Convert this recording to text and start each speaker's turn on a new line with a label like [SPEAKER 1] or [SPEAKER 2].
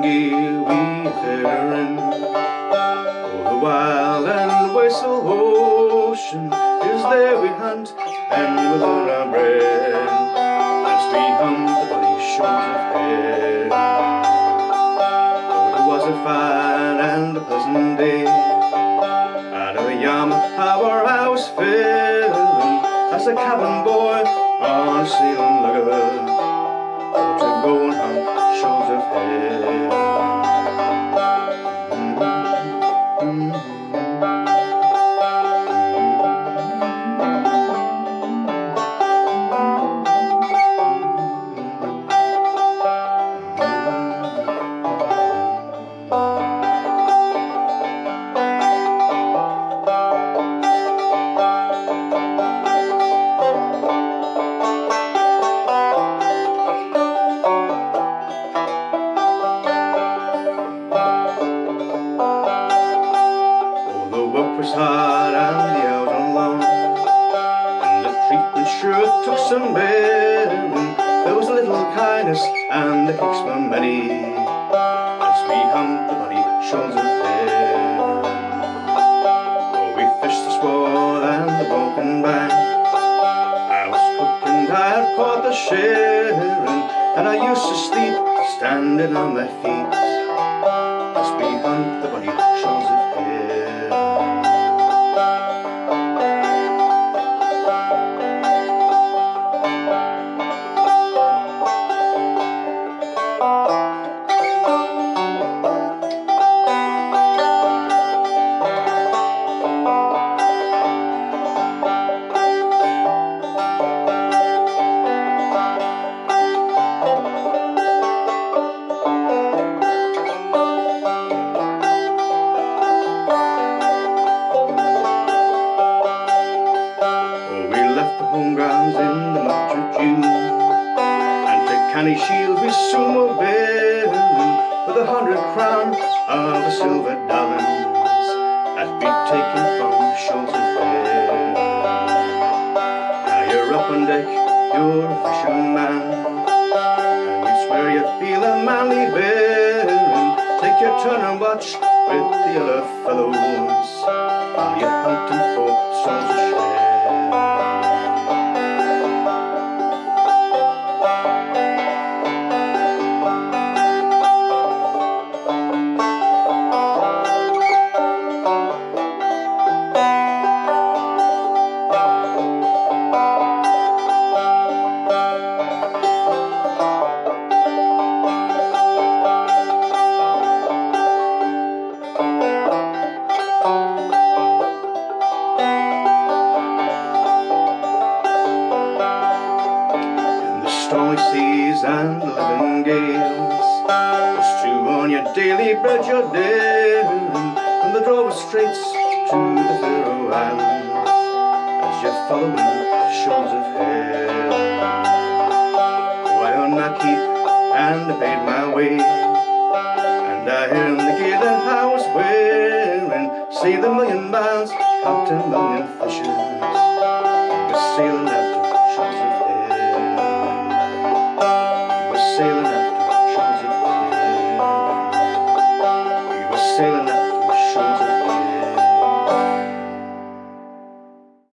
[SPEAKER 1] Gear we in Oh, the wild and ocean is there we hunt and we our bread. As we hunt the bloody shores of hair Oh, it was a fine and a pleasant day Out of the Yarmouth harbour I was feeling As a cabin boy on a sailing lugger shoals of hair. Was hard and the hours long, and the treatment sure took some bearing. There was a little kindness and the kicks were many as we humped the bloody shoals of hair. Oh, we fished the sward and the broken bank. I was cooked and I had caught the sharing, and I used to sleep standing on my feet And to Canny Shield we soon bearing With a hundred crown of silver dollars That we'd taken from the shoals of fair Now you're up on deck, you're a fisherman And you swear you feel a manly bearing. Take your turn and watch with the other fellows. While you're hunting for souls stormy seas and the living gales. Just to earn your daily bread, your daring, and the Dover Straits to the Faroe Islands, as you're following the shoals of. Oh, I earned my keep and I paid my way, and I earned the gear that I was wearing. Say the million miles, caught a million fishes.